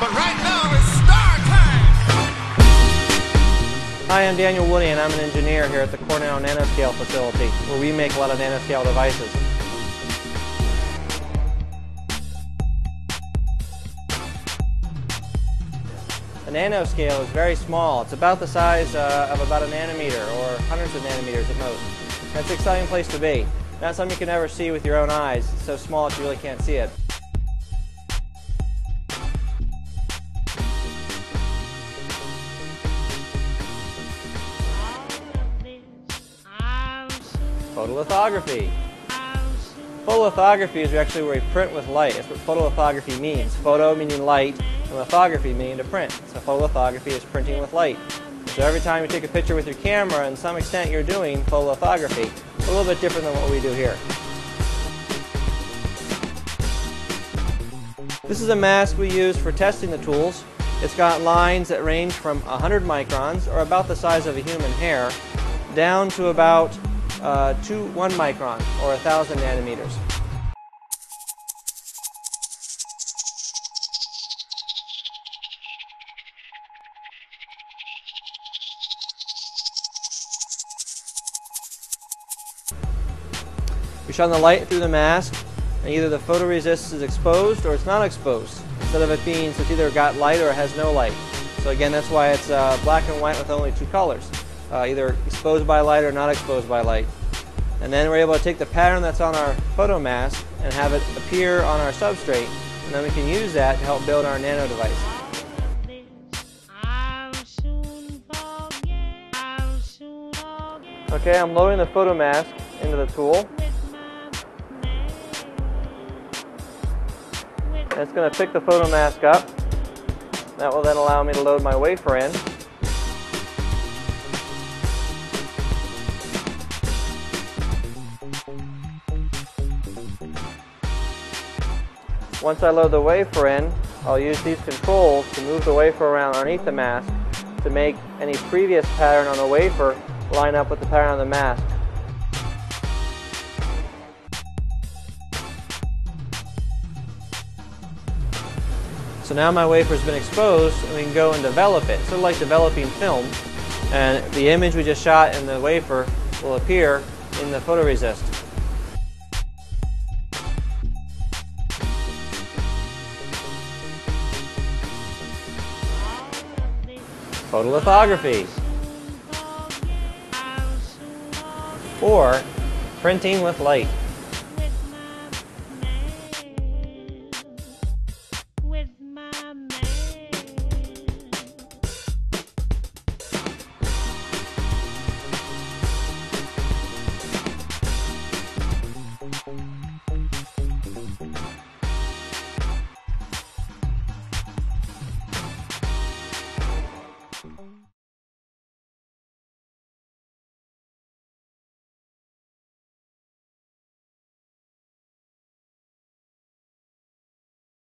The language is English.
But right now it's star time. Hi, I'm Daniel Woodie and I'm an engineer here at the Cornell Nanoscale facility where we make a lot of nanoscale devices. The nanoscale is very small. It's about the size uh, of about a nanometer or hundreds of nanometers at most. That's an exciting place to be. Not something you can ever see with your own eyes. It's so small that you really can't see it. Photolithography. Photolithography is actually where we print with light. That's what photolithography means. Photo meaning light, and lithography meaning to print. So photolithography is printing with light. So every time you take a picture with your camera, in some extent you're doing photolithography. A little bit different than what we do here. This is a mask we use for testing the tools. It's got lines that range from 100 microns, or about the size of a human hair, down to about uh, to 1 micron, or a 1,000 nanometers. We shine the light through the mask, and either the photoresist is exposed or it's not exposed. Instead of it being, so it's either got light or it has no light. So again, that's why it's uh, black and white with only two colors uh, either exposed by light or not exposed by light. And then we're able to take the pattern that's on our photo mask and have it appear on our substrate, and then we can use that to help build our nano device. Okay, I'm loading the photo mask into the tool. And it's going to pick the photo mask up. That will then allow me to load my wafer in. Once I load the wafer in, I'll use these controls to move the wafer around underneath the mask to make any previous pattern on the wafer line up with the pattern on the mask. So now my wafer's been exposed and we can go and develop it. Sort of like developing film. And the image we just shot in the wafer will appear in the photoresist. Photolithography, or printing with light.